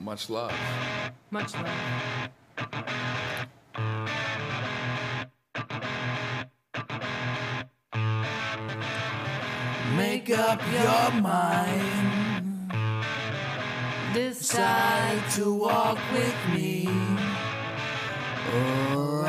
Much love. Much love. Make up your mind. Decide to walk with me. Oh.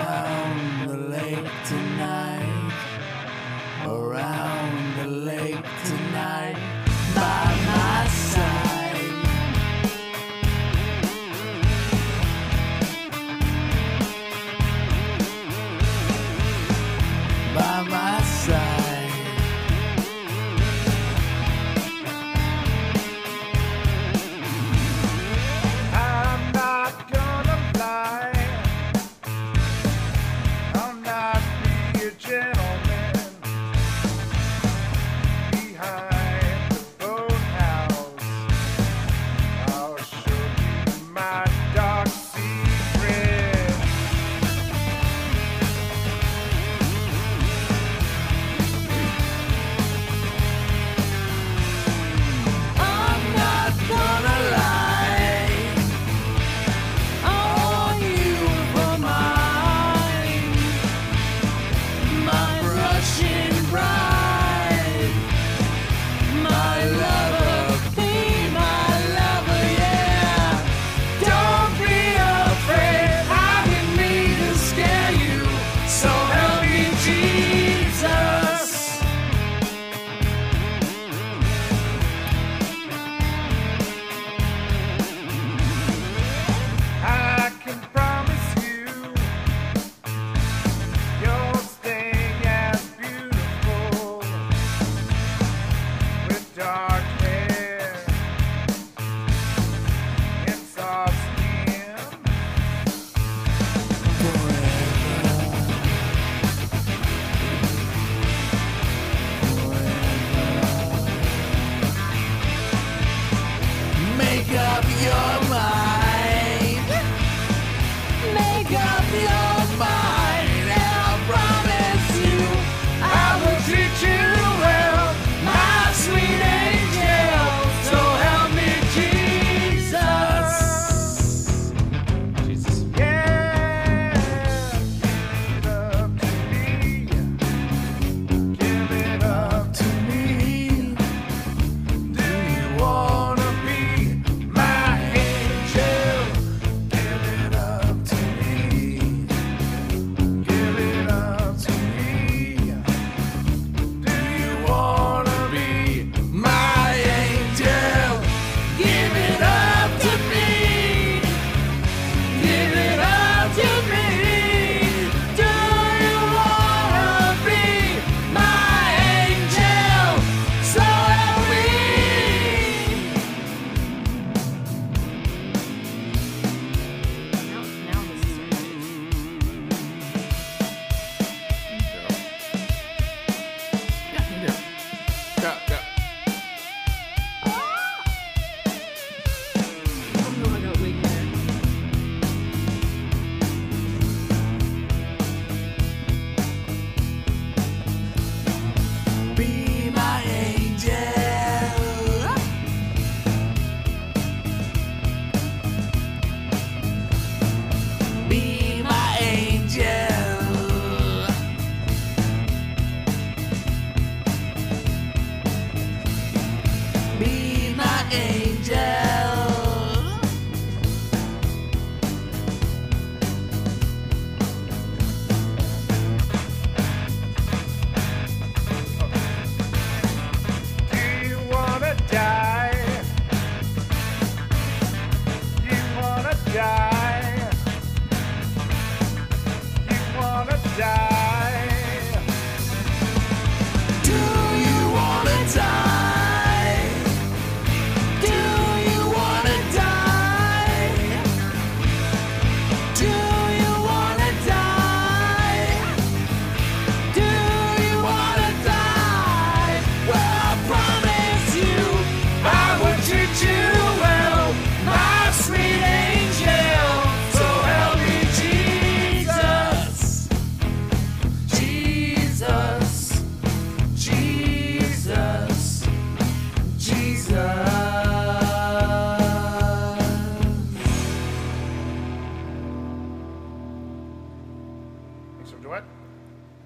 So duet.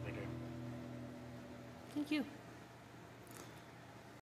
Thank you. Thank you.